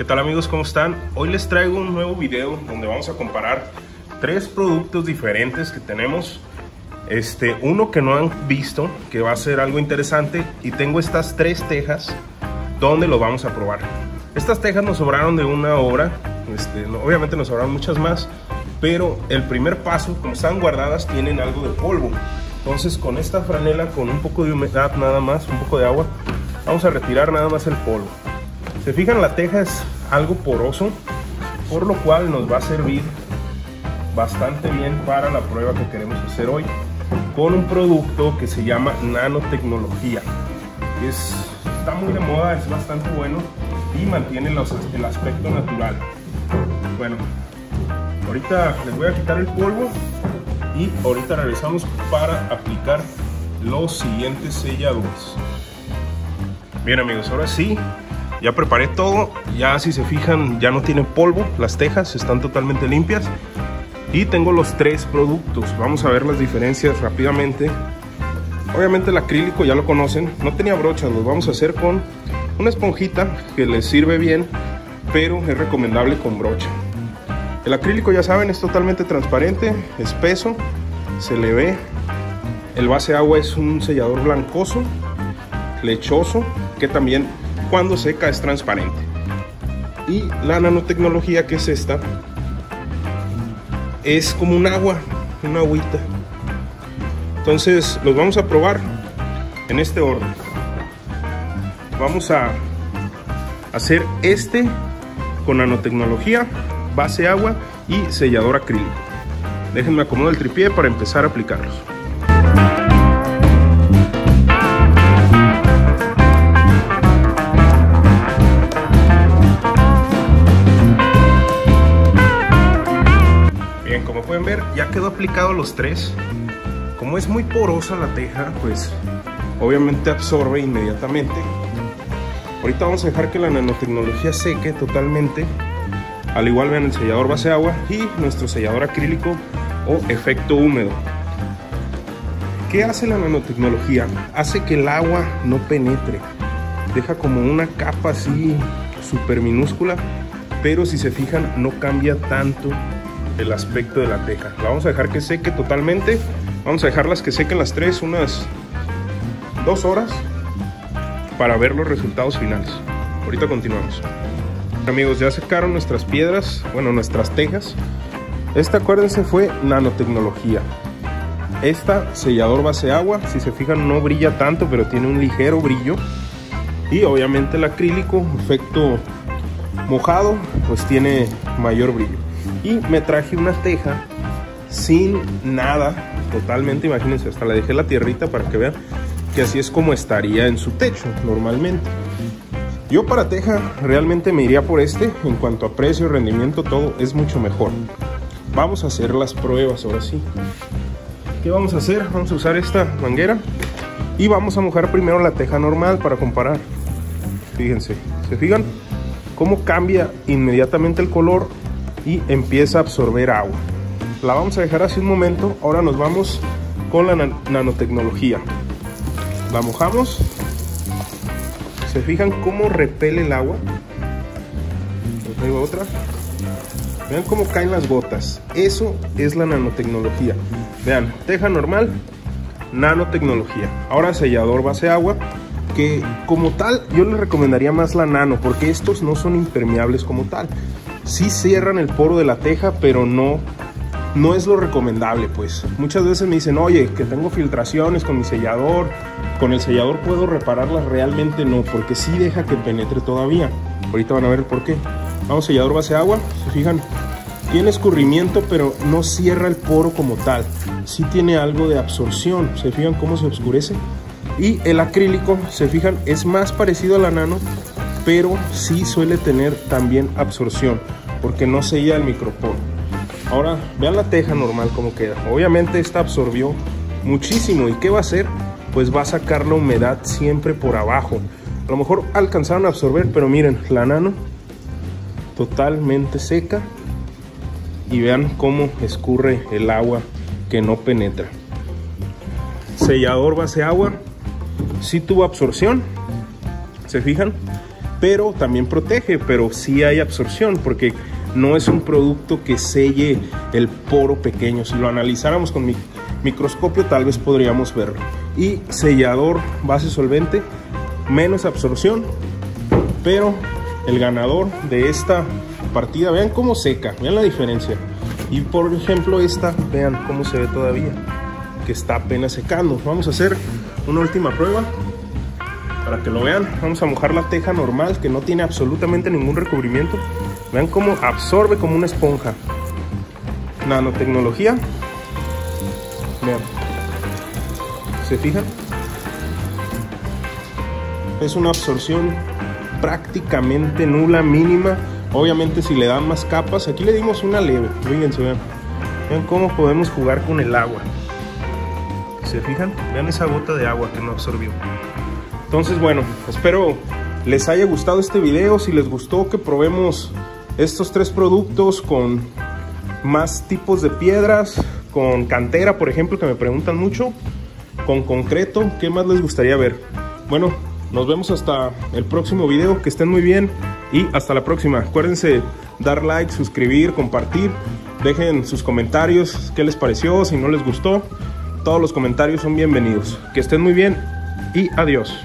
¿Qué tal amigos? ¿Cómo están? Hoy les traigo un nuevo video donde vamos a comparar tres productos diferentes que tenemos. Este, uno que no han visto, que va a ser algo interesante, y tengo estas tres tejas donde lo vamos a probar. Estas tejas nos sobraron de una hora, este, obviamente nos sobraron muchas más, pero el primer paso, como están guardadas, tienen algo de polvo. Entonces con esta franela, con un poco de humedad nada más, un poco de agua, vamos a retirar nada más el polvo. Se fijan, la teja es algo poroso, por lo cual nos va a servir bastante bien para la prueba que queremos hacer hoy con un producto que se llama nanotecnología. Es, está muy de moda, es bastante bueno y mantiene los, el aspecto natural. Bueno, ahorita les voy a quitar el polvo y ahorita regresamos para aplicar los siguientes selladores. Bien amigos, ahora sí, ya preparé todo, ya si se fijan ya no tiene polvo, las tejas están totalmente limpias y tengo los tres productos, vamos a ver las diferencias rápidamente. Obviamente el acrílico ya lo conocen, no tenía brochas, lo vamos a hacer con una esponjita que les sirve bien, pero es recomendable con brocha. El acrílico ya saben es totalmente transparente, espeso, se le ve. El base agua es un sellador blancoso, lechoso, que también cuando seca es transparente. Y la nanotecnología que es esta, es como un agua, una agüita. Entonces los vamos a probar en este orden. Vamos a hacer este con nanotecnología, base agua y sellador acrílico. Déjenme acomodar el tripié para empezar a aplicarlos. Pueden ver ya quedó aplicado los tres. Como es muy porosa la teja pues obviamente absorbe inmediatamente. Ahorita vamos a dejar que la nanotecnología seque totalmente. Al igual vean el sellador base agua y nuestro sellador acrílico o efecto húmedo. ¿qué hace la nanotecnología? hace que el agua no penetre. Deja como una capa así súper minúscula pero si se fijan no cambia tanto el aspecto de la teja. La vamos a dejar que seque totalmente. Vamos a dejarlas que sequen las tres unas dos horas para ver los resultados finales. Ahorita continuamos. Amigos, ya secaron nuestras piedras, bueno, nuestras tejas. Esta, acuérdense, fue nanotecnología. Esta, sellador base agua, si se fijan no brilla tanto, pero tiene un ligero brillo. Y obviamente el acrílico, efecto mojado, pues tiene mayor brillo y me traje una teja sin nada totalmente imagínense hasta la dejé la tierrita para que vean que así es como estaría en su techo normalmente. Yo para teja realmente me iría por este en cuanto a precio rendimiento todo es mucho mejor. Vamos a hacer las pruebas ahora sí. ¿qué vamos a hacer? vamos a usar esta manguera y vamos a mojar primero la teja normal para comparar. Fíjense, ¿se fijan? cómo cambia inmediatamente el color y empieza a absorber agua. La vamos a dejar así un momento. Ahora nos vamos con la nanotecnología. La mojamos. ¿Se fijan cómo repele el agua? otra. Vean cómo caen las gotas. Eso es la nanotecnología. Vean, teja normal, nanotecnología. Ahora sellador base agua, que como tal yo les recomendaría más la nano, porque estos no son impermeables como tal sí cierran el poro de la teja, pero no, no es lo recomendable, pues. Muchas veces me dicen, oye, que tengo filtraciones con mi sellador, con el sellador puedo repararlas, realmente no, porque sí deja que penetre todavía. Ahorita van a ver por qué. Vamos, sellador base agua, se fijan, tiene escurrimiento, pero no cierra el poro como tal. Sí tiene algo de absorción, se fijan cómo se oscurece. Y el acrílico, se fijan, es más parecido a la nano, pero sí suele tener también absorción porque no sella el microporo. Ahora, vean la teja normal como queda. Obviamente esta absorbió muchísimo. ¿Y qué va a hacer? Pues va a sacar la humedad siempre por abajo. A lo mejor alcanzaron a absorber, pero miren, la nano totalmente seca. Y vean cómo escurre el agua que no penetra. Sellador base agua. Sí tuvo absorción. ¿Se fijan? Pero también protege, pero sí hay absorción porque no es un producto que selle el poro pequeño. Si lo analizáramos con mi microscopio tal vez podríamos verlo. Y sellador base solvente, menos absorción, pero el ganador de esta partida, vean cómo seca, vean la diferencia. Y por ejemplo esta, vean cómo se ve todavía, que está apenas secando. Vamos a hacer una última prueba para que lo vean. Vamos a mojar la teja normal que no tiene absolutamente ningún recubrimiento. Vean cómo absorbe como una esponja. Nanotecnología. Vean. ¿Se fijan? Es una absorción prácticamente nula, mínima. Obviamente si le dan más capas, aquí le dimos una leve. Fíjense, vean. Vean cómo podemos jugar con el agua. ¿Se fijan? Vean esa gota de agua que no absorbió. Entonces, bueno, espero les haya gustado este video. Si les gustó que probemos estos tres productos con más tipos de piedras, con cantera, por ejemplo, que me preguntan mucho, con concreto, ¿qué más les gustaría ver? Bueno, nos vemos hasta el próximo video, que estén muy bien y hasta la próxima. Acuérdense dar like, suscribir, compartir, dejen sus comentarios, qué les pareció, si no les gustó, todos los comentarios son bienvenidos. Que estén muy bien y adiós.